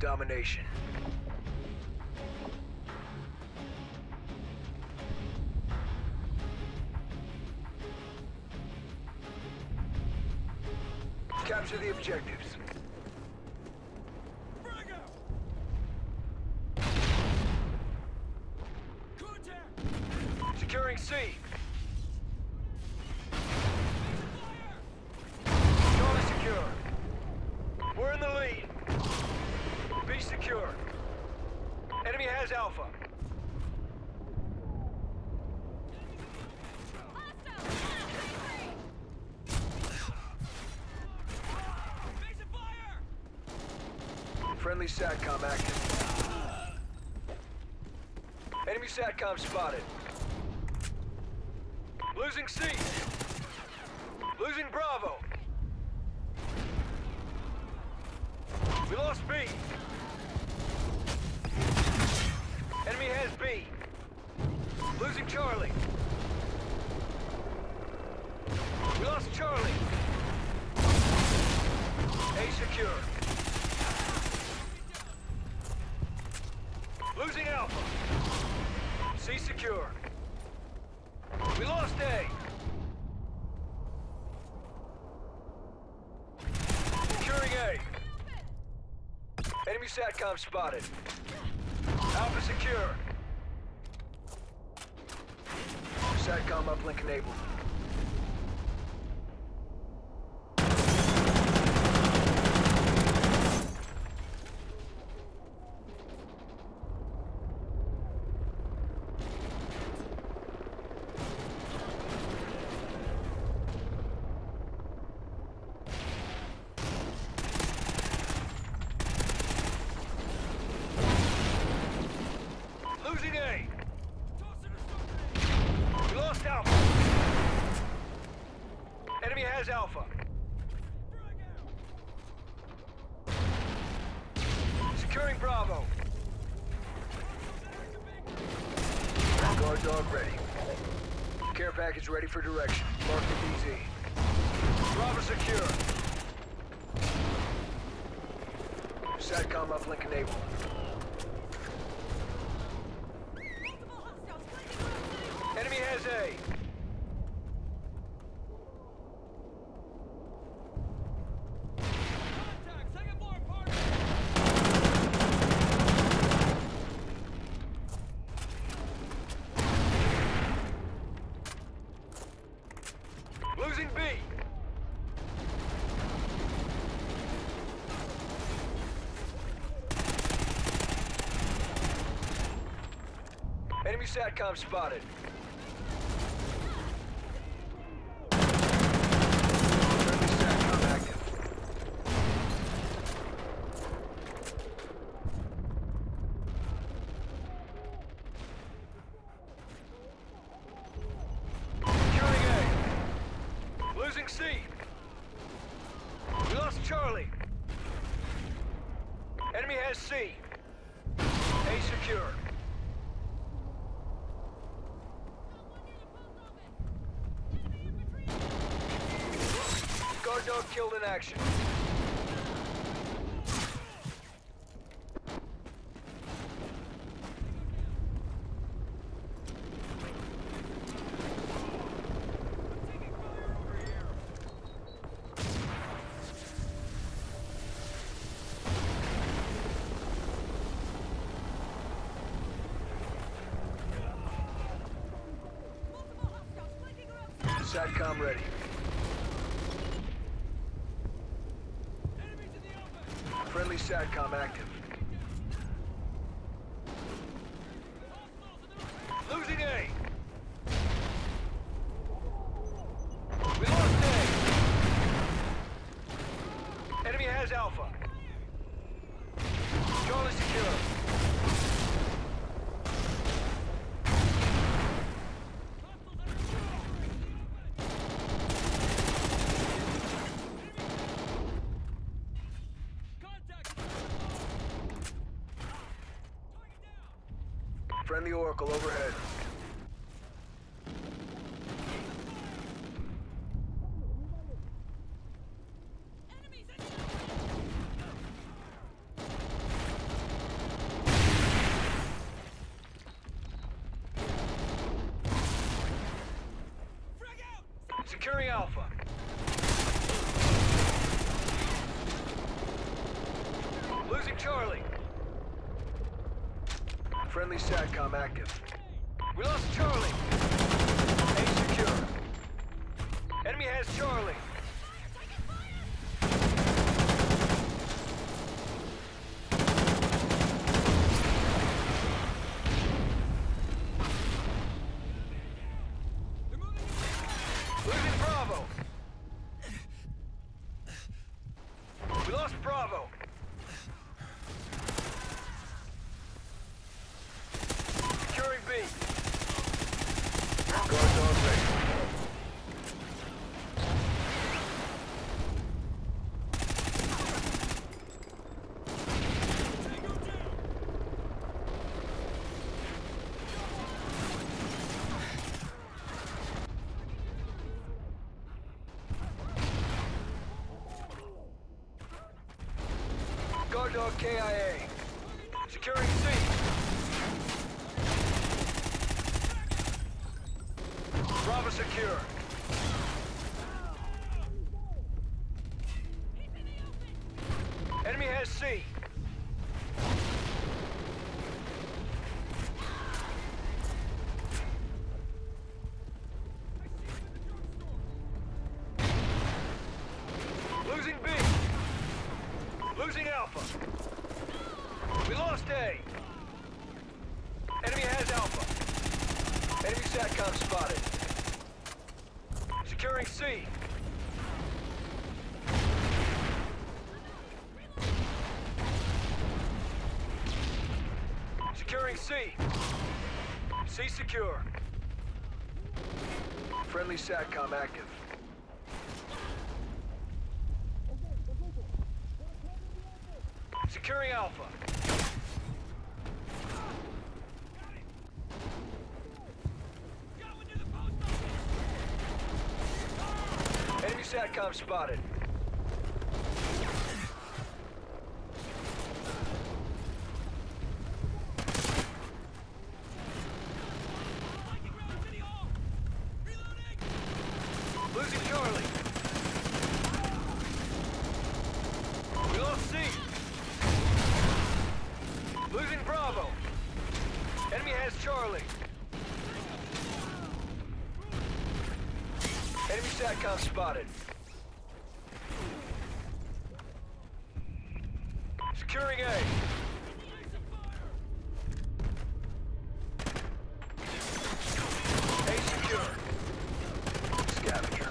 domination. Capture the objectives. Securing C. Charlie secure. We're in the lead. B secure. Has Alpha. Friendly SATCOM active. Enemy SATCOM spotted. Losing C. Losing Bravo. We lost B. Enemy has B. Losing Charlie. We lost Charlie. A secure. Losing Alpha. C secure. We lost A. Securing A. Enemy SATCOM spotted. Alpha secure. SATCOM uplink enabled. Losing A. We lost Alpha. Enemy has Alpha. Securing Bravo. Guard dog ready. Care package ready for direction. Mark the DZ. Bravo secure. SATCOM uplink enabled. Enemy has A. Losing B. Enemy SATCOM spotted. Enemy has C. A secure. Guard dog killed in action. SATCOM ready. Friendly SATCOM active. Losing A. We lost A. Enemy has Alpha. Charlie secure. Hostile overhead. Securing Alpha. Losing Charlie. Friendly SATCOM active. We lost Charlie. A secure. Enemy has Charlie. Losing Bravo. We lost Bravo. Securing B. Guard dog ready. Guard dog KIA. Securing C. Bravo secure. Enemy has C. Losing B. Losing Alpha. We lost A. Enemy has Alpha. Enemy SATCOM spotted. Securing C. Securing C. C secure. Friendly SATCOM active. Securing Alpha. Enemy SATCOM spotted. Losing Charlie. We lost C. Losing Bravo. Enemy has Charlie. Enemy SATCOM spotted. Securing A. A secure. Scavenger.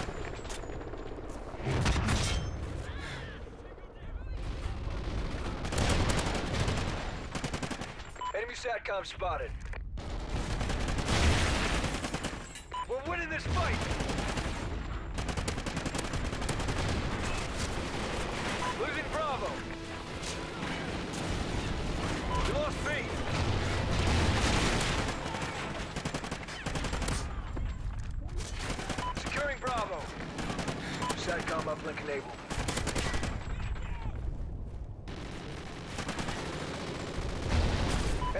Enemy SATCOM spotted. We're winning this fight! Losing Bravo. We lost B. Securing Bravo. SATCOM uplink enabled.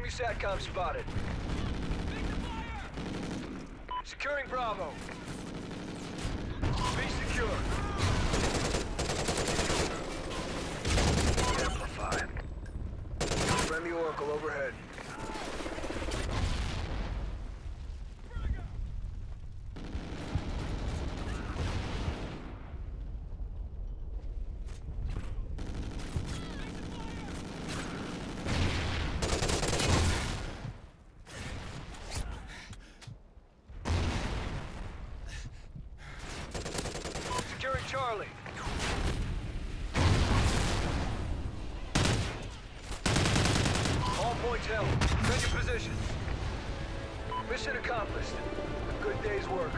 Enemy SATCOM spotted. Securing Bravo. B secure. Amplify. Friendly Oracle overhead. Securing Charlie. All points held. Defend your position. Mission accomplished. Good day's work.